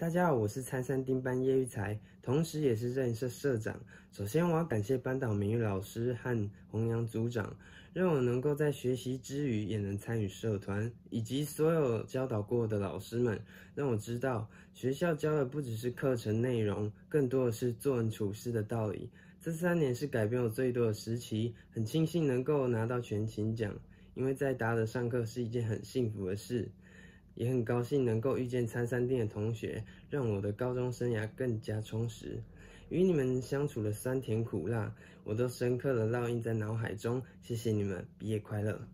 大家好，我是参三丁班叶玉才，同时也是热社社长。首先，我要感谢班导明玉老师和弘扬组长，让我能够在学习之余也能参与社团，以及所有教导过的老师们，让我知道学校教的不只是课程内容，更多的是做人处事的道理。这三年是改变我最多的时期，很庆幸能够拿到全勤奖，因为在达德上课是一件很幸福的事。也很高兴能够遇见参三店的同学，让我的高中生涯更加充实。与你们相处的酸甜苦辣，我都深刻的烙印在脑海中。谢谢你们，毕业快乐！